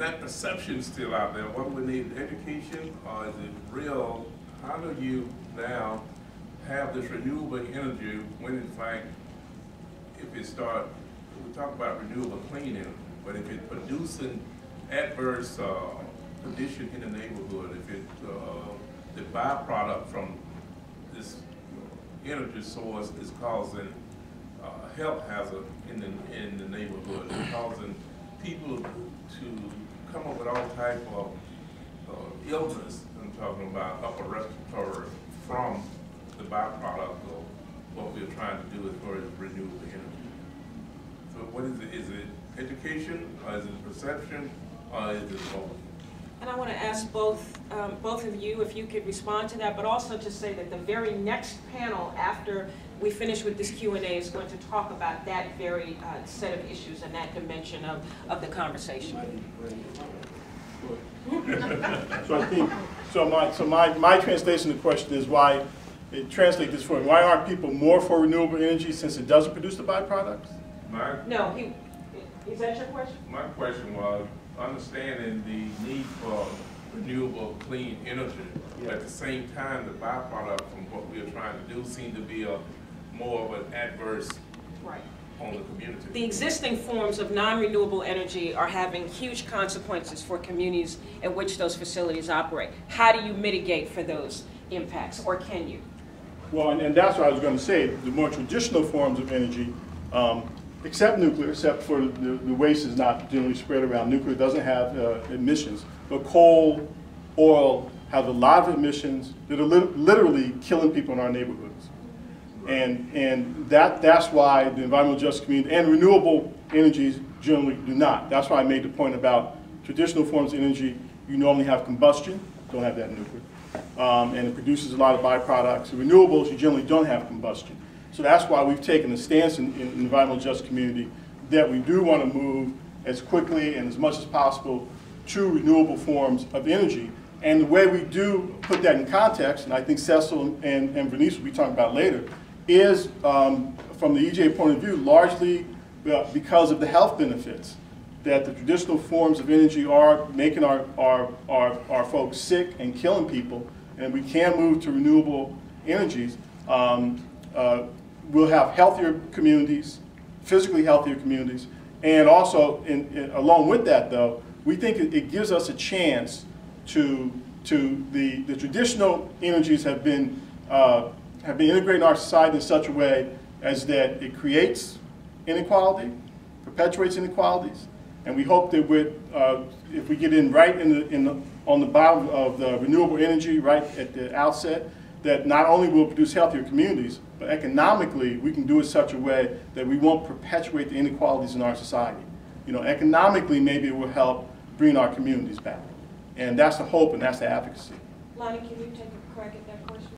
that perception still out there, what we need, education, or is it real? How do you now have this renewable energy when in fact, if it start, we talk about renewable clean energy, but if it producing adverse, uh, condition in the neighborhood, if it, uh, the byproduct from this energy source is causing, uh, health hazard in the, in the neighborhood, it's causing people to come up with all type of, uh, illness, I'm talking about upper respiratory from the byproduct of what we're trying to do as far as renewable energy. So what is it, is it education, or is it perception, or is it both? And I want to ask both, um, both of you if you could respond to that, but also to say that the very next panel after we finish with this Q and A is going to talk about that very uh, set of issues and that dimension of, of the conversation. So I think, so my, so my, my translation of the question is why, it translates this for me, why aren't people more for renewable energy since it doesn't produce the byproducts? My, No, he, is that your question? my question was, understanding the need for renewable clean energy, but at the same time, the byproduct from what we are trying to do seem to be a, more of an adverse Right. on the community. The existing forms of non-renewable energy are having huge consequences for communities in which those facilities operate. How do you mitigate for those impacts, or can you? Well, and, and that's what I was gonna say, the more traditional forms of energy, um, except nuclear, except for the, the waste is not generally spread around. Nuclear doesn't have, uh, emissions, but coal, oil have a lot of emissions that are lit- literally killing people in our neighborhoods. And, and that, that's why the environmental justice community, and renewable energies generally do not. That's why I made the point about traditional forms of energy, you normally have combustion, don't have that in nuclear. Um, and it produces a lot of byproducts. Renewables, you generally don't have combustion. So that's why we've taken a stance in, in the environmental justice community that we do want to move as quickly and as much as possible to renewable forms of energy. And the way we do put that in context, and I think Cecil and, and Bernice will be talking about later, is um, from the EJ point of view, largely uh, because of the health benefits that the traditional forms of energy are making our, our, our, our folks sick and killing people, and we can move to renewable energies, um, uh, we'll have healthier communities, physically healthier communities, and also, in, in, along with that though, we think it, it gives us a chance to, to the, the traditional energies have been, uh, have been integrated in our society in such a way as that it creates inequality, perpetuates inequalities, and we hope that with, uh, if we get in right in the, in the, on the bottom of the renewable energy right at the outset, that not only will produce healthier communities, but economically we can do it such a way that we won't perpetuate the inequalities in our society. You know, economically maybe it will help bring our communities back. And that's the hope and that's the advocacy. Lonnie, can you take a crack at that question?